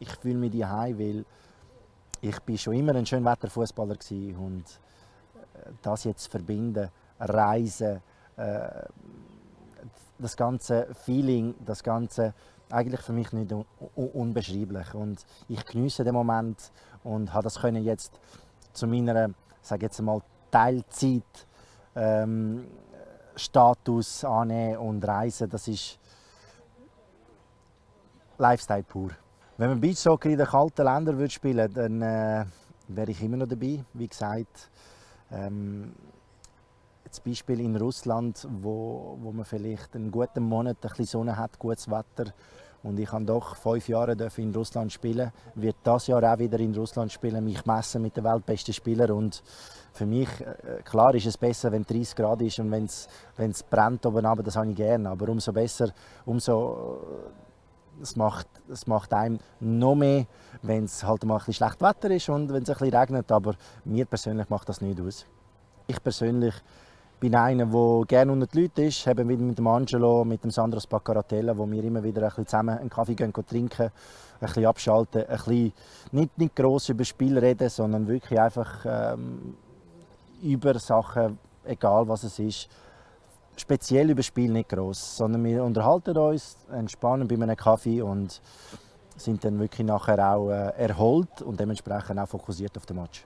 ich fühle mich daheim, weil ich bin schon immer ein Schönwetterfußballer und äh, das jetzt verbinden, Reisen, äh, das ganze Feeling, das ganze eigentlich für mich nicht un unbeschreiblich und ich genieße den Moment und habe das können jetzt zu meiner, sage jetzt mal Teilzeit ähm, Status annehmen und reisen. Das ist Lifestyle pur. Wenn man Beachsoccer in den kalten Ländern würde spielen dann äh, wäre ich immer noch dabei. Wie gesagt, ähm, zum Beispiel in Russland, wo, wo man vielleicht einen guten Monat ein bisschen Sonne hat, gutes Wetter und ich habe doch fünf Jahre in Russland spielen, wird das Jahr auch wieder in Russland spielen, mich messen mit den weltbesten Spielern und für mich, äh, klar ist es besser, wenn es 30 Grad ist und wenn es brennt oben runter, das habe ich gerne, aber umso besser, umso es macht, es macht einem noch mehr, wenn es halt mal ein bisschen schlecht Wetter ist und wenn es ein bisschen regnet, aber mir persönlich macht das nicht aus. Ich persönlich bin einer, der gerne unter den Leuten ist, eben mit dem Angelo, mit dem Sandro Spaccaratella, wo wir immer wieder ein bisschen zusammen einen Kaffee gehen, trinken, ein bisschen abschalten, ein bisschen nicht, nicht gross über Spiel reden, sondern wirklich einfach ähm, über Sachen, egal was es ist, speziell über Spiel nicht groß, sondern wir unterhalten uns, entspannen bei einem Kaffee und sind dann wirklich nachher auch äh, erholt und dementsprechend auch fokussiert auf den Match.